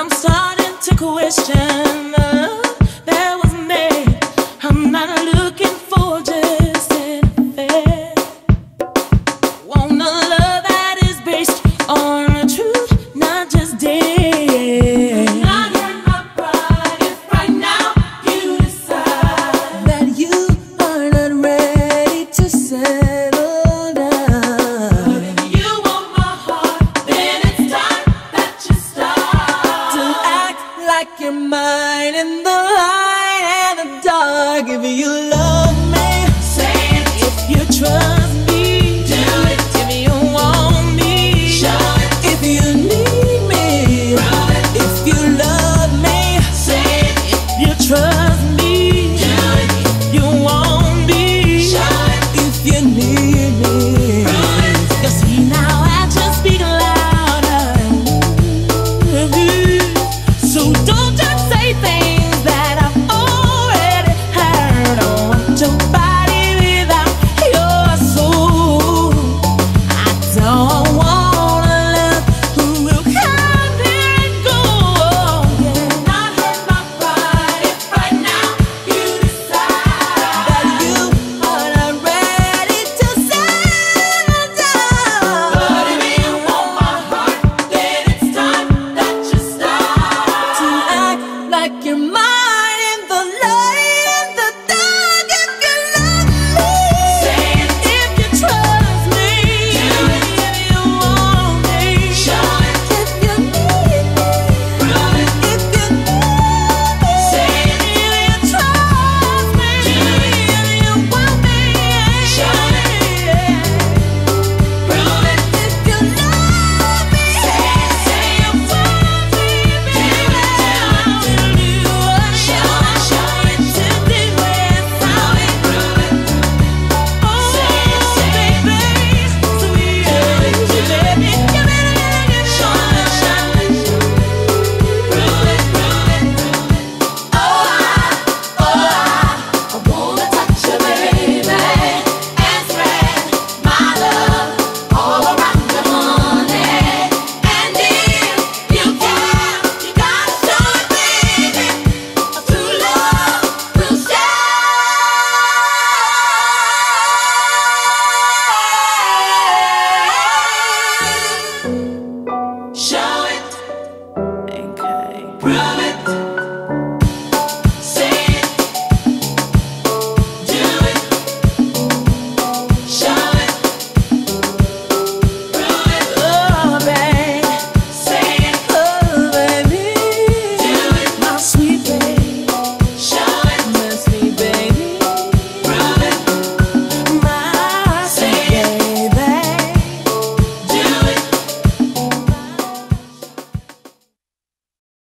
I'm starting to question uh, there was me. I'm not looking for just. like you're mine in the light and the dark. Give you love.